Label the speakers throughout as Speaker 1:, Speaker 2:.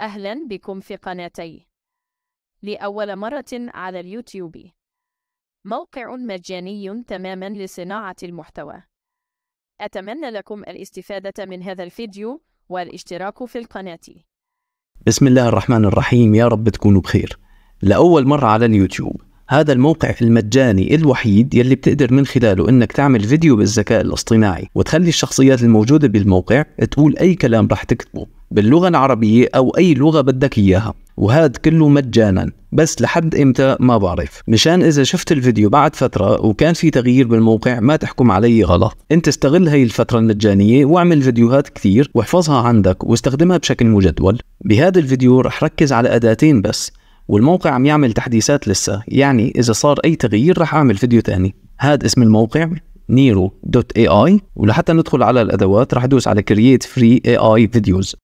Speaker 1: أهلا بكم في قناتي. لأول مرة على اليوتيوب. موقع مجاني تماما لصناعة المحتوى. أتمنى لكم الاستفادة من هذا الفيديو والاشتراك في القناة.
Speaker 2: بسم الله الرحمن الرحيم. يا رب تكونوا بخير. لأول مرة على اليوتيوب. هذا الموقع المجاني الوحيد يلي بتقدر من خلاله إنك تعمل فيديو بالذكاء الاصطناعي وتخلي الشخصيات الموجودة بالموقع تقول أي كلام رح تكتبه. باللغة العربية أو أي لغة بدك إياها. وهذا كله مجانا. بس لحد إمتى؟ ما بعرف. مشان إذا شفت الفيديو بعد فترة وكان في تغيير بالموقع ما تحكم علي غلط. أنت استغل هي الفترة المجانية واعمل فيديوهات كثير واحفظها عندك واستخدمها بشكل مجدول. بهذا الفيديو رح ركز على أداتين بس والموقع عم يعمل تحديثات لسه. يعني إذا صار أي تغيير رح أعمل فيديو ثاني هذا اسم الموقع نيرو dot AI. ولحتى ندخل على الأدوات رح أدوس على create free AI videos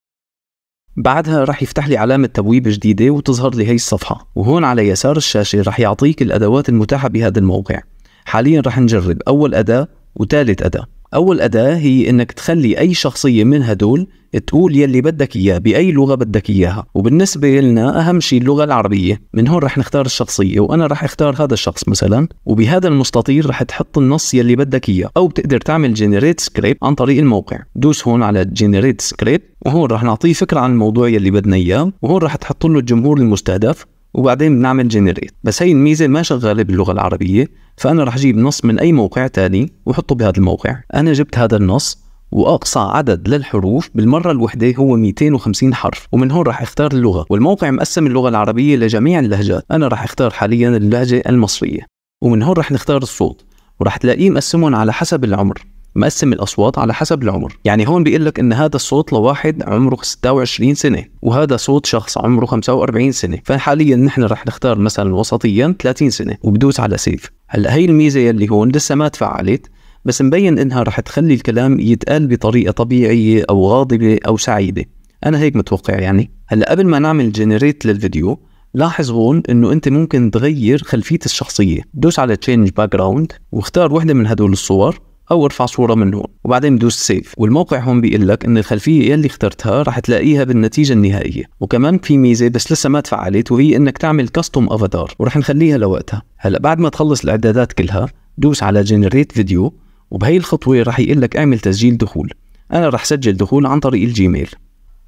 Speaker 2: بعدها رح يفتح لي علامة تبويب جديدة وتظهر لي هي الصفحة. وهون على يسار الشاشة رح يعطيك الأدوات المتاحة بهذا الموقع. حاليا رح نجرب. أول أداة وثالث أداة. أول أداة هي إنك تخلي أي شخصية من هدول تقول يلي بدك إياه بأي لغة بدك إياها. وبالنسبة لنا أهم شيء اللغة العربية. من هون رح نختار الشخصية وأنا رح أختار هذا الشخص مثلا. وبهذا المستطيل رح تحط النص يلي بدك إياه. أو بتقدر تعمل generate script عن طريق الموقع. دوس هون على generate script وهون رح نعطيه فكرة عن الموضوع يلي بدنا إياه. وهون رح تحط له الجمهور المستهدف. وبعدين بنعمل جنريت بس هي الميزة ما شغالة باللغة العربية فأنا رح أجيب نص من أي موقع تاني وحطه بهذا الموقع. أنا جبت هذا النص وأقصى عدد للحروف بالمرة الوحدة هو 250 حرف ومن هون راح أختار اللغة. والموقع مقسم اللغة العربية لجميع اللهجات. أنا راح أختار حاليا اللهجة المصرية. ومن هون راح نختار الصوت. وراح تلاقيه مقسمهم على حسب العمر. مقسم الأصوات على حسب العمر. يعني هون بيقول لك إن هذا الصوت لواحد عمره 26 سنة وهذا صوت شخص عمره 45 سنة. فحاليا نحن رح نختار مثلا وسطيا 30 سنة وبدوس على سيف. هلأ هي الميزة يلي هون لسه ما تفعلت بس مبين إنها رح تخلي الكلام يتقال بطريقة طبيعية أو غاضبة أو سعيدة. أنا هيك متوقع يعني. هلأ قبل ما نعمل generate للفيديو لاحظ هون إنه أنت ممكن تغير خلفية الشخصية. دوس على change background واختار وحدة من هدول الصور. أو ارفع صورة من هون وبعدين بدوس save والموقع هون بيقول لك إن الخلفية يلي اخترتها رح تلاقيها بالنتيجة النهائية. وكمان في ميزة بس لسه ما تفعلت وهي إنك تعمل custom avatar ورح نخليها لوقتها. هلا بعد ما تخلص الإعدادات كلها دوس على generate video وبهي الخطوة رح يقول لك اعمل تسجيل دخول. أنا رح سجل دخول عن طريق الجيميل.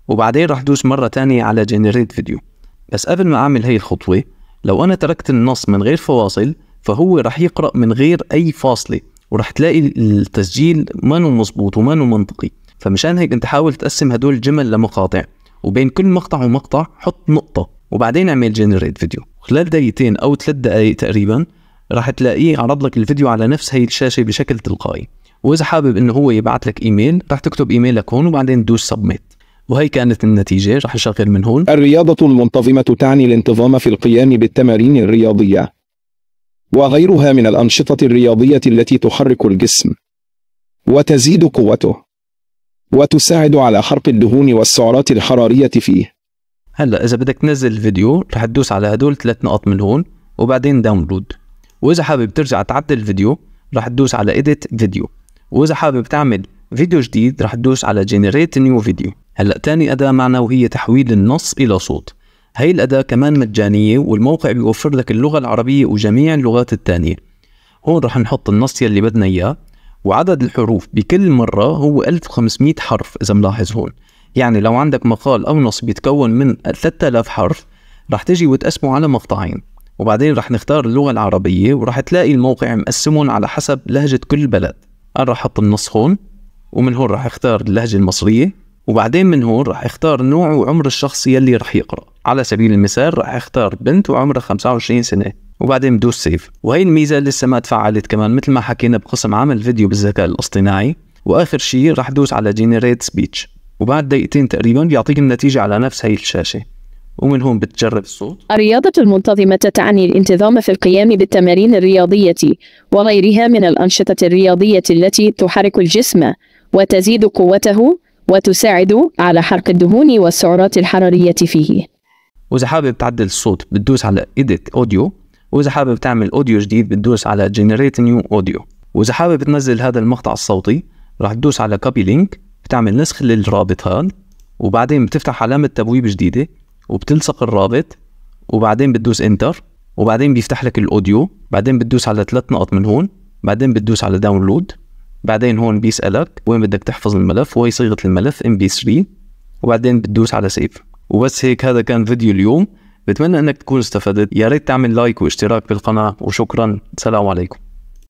Speaker 2: وبعدين رح دوس مرة تانية على generate video بس قبل ما أعمل هي الخطوة لو أنا تركت النص من غير فواصل فهو رح يقرأ من غير أي فاصلة. ورح تلاقي التسجيل مانو مزبوط ومانو منطقي. فمشان هيك انت حاول تقسم هدول الجمل لمقاطع وبين كل مقطع ومقطع حط نقطة وبعدين اعمل generate video خلال دقيقتين أو ثلاث دقائق تقريبا راح تلاقيه عرض لك الفيديو على نفس هي الشاشة بشكل تلقائي. وإذا حابب إنه هو يبعث لك إيميل راح تكتب ايميلك هون وبعدين تدوس سبميت وهي كانت النتيجة راح نشغل من هون.
Speaker 3: الرياضة المنتظمة تعني الانتظام في القيام بالتمارين الرياضية. وغيرها من الأنشطة الرياضية التي تحرك الجسم وتزيد قوته وتساعد على حرق الدهون والسعرات الحرارية فيه.
Speaker 2: هلا إذا بدك تنزل الفيديو رح تدوس على هدول ثلاث نقط من هون وبعدين داونلود وإذا حابب ترجع تعدل الفيديو رح تدوس على edit فيديو وإذا حابب تعمل فيديو جديد رح تدوس على generate new video. هلا تاني أداة معنا وهي تحويل النص إلى صوت. هي الأداة كمان مجانية والموقع بيوفر لك اللغة العربية وجميع اللغات التانية. هون رح نحط النص يلي بدنا إياه وعدد الحروف بكل مرة هو 1500 حرف إذا ملاحظ هون. يعني لو عندك مقال أو نص بيتكون من 3000 حرف رح تجي وتقسمه على مقطعين. وبعدين رح نختار اللغة العربية ورح تلاقي الموقع مقسمهم على حسب لهجة كل بلد. أنا رح أحط النص هون ومن هون رح أختار اللهجة المصرية. وبعدين من هون رح أختار نوع وعمر الشخص يلي رح يقرأ. على سبيل المثال رح اختار بنت وعمرها 25 سنة وبعدين بدوس save وهي الميزة لسه ما تفعلت كمان مثل ما حكينا بقسم عمل فيديو بالذكاء الاصطناعي. وآخر شيء رح دوس على generate speech وبعد دقيقتين تقريبا بيعطيك النتيجة على نفس هي الشاشة. ومن هون بتجرب الصوت.
Speaker 1: الرياضة المنتظمة تعني الانتظام في القيام بالتمارين الرياضية وغيرها من الأنشطة الرياضية التي تحرك الجسم وتزيد قوته وتساعد على حرق الدهون والسعرات الحرارية فيه.
Speaker 2: وإذا حابب تعدل الصوت بتدوس على Edit Audio وإذا حابب تعمل أوديو جديد بتدوس على Generate New Audio. وإذا حابب تنزل هذا المقطع الصوتي راح تدوس على Copy Link بتعمل نسخ للرابط هذا وبعدين بتفتح علامة تبويب جديدة وبتلصق الرابط وبعدين بتدوس enter وبعدين بيفتح لك ال audio بعدين بتدوس على ثلاث نقط من هون بعدين بتدوس على download بعدين هون بيسألك وين بدك تحفظ الملف وهي صيغة الملف؟ MP3 وبعدين بتدوس على save وبس هيك هذا كان فيديو اليوم. بتمنى إنك تكون استفدت. يا ريت تعمل like واشتراك بالقناة وشكرا. سلام عليكم.